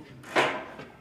you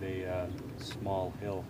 of a uh, small hill.